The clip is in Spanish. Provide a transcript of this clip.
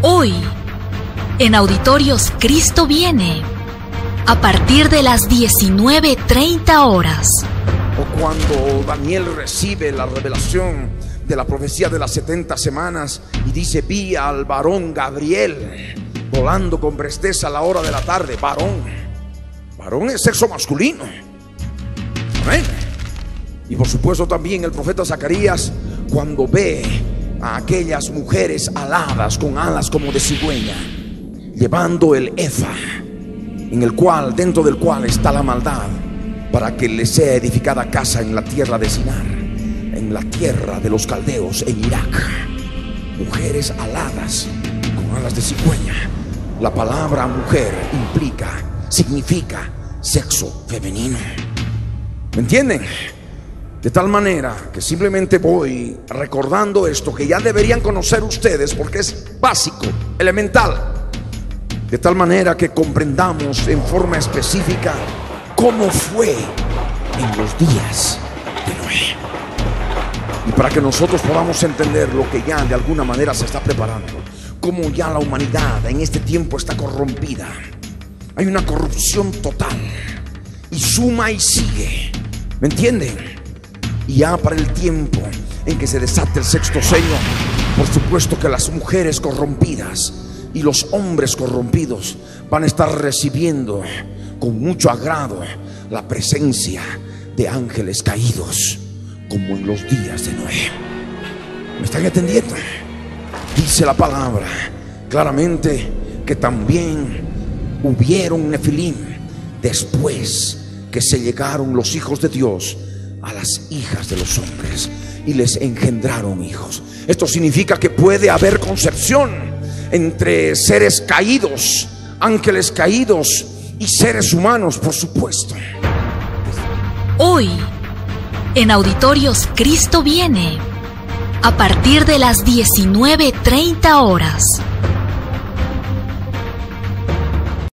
Hoy, en Auditorios Cristo viene, a partir de las 19.30 horas. O cuando Daniel recibe la revelación de la profecía de las 70 semanas y dice, vi al varón Gabriel volando con presteza a la hora de la tarde. Varón. Varón es sexo masculino. Amén. Y por supuesto también el profeta Zacarías cuando ve a aquellas mujeres aladas con alas como de cigüeña, llevando el efa, en el cual, dentro del cual está la maldad, para que le sea edificada casa en la tierra de Sinar, en la tierra de los caldeos en Irak. Mujeres aladas con alas de cigüeña. La palabra mujer implica, significa sexo femenino. ¿Me entienden? De tal manera que simplemente voy recordando esto que ya deberían conocer ustedes porque es básico, elemental. De tal manera que comprendamos en forma específica cómo fue en los días de Noé. Y para que nosotros podamos entender lo que ya de alguna manera se está preparando, cómo ya la humanidad en este tiempo está corrompida. Hay una corrupción total y suma y sigue. ¿Me entienden? Y ya para el tiempo en que se desate el sexto sello, por supuesto que las mujeres corrompidas y los hombres corrompidos van a estar recibiendo con mucho agrado la presencia de ángeles caídos, como en los días de Noé. ¿Me están entendiendo? Dice la palabra claramente que también hubieron nefilim después que se llegaron los hijos de Dios a las hijas de los hombres y les engendraron hijos. Esto significa que puede haber concepción entre seres caídos, ángeles caídos y seres humanos, por supuesto. Hoy, en Auditorios Cristo viene, a partir de las 19.30 horas.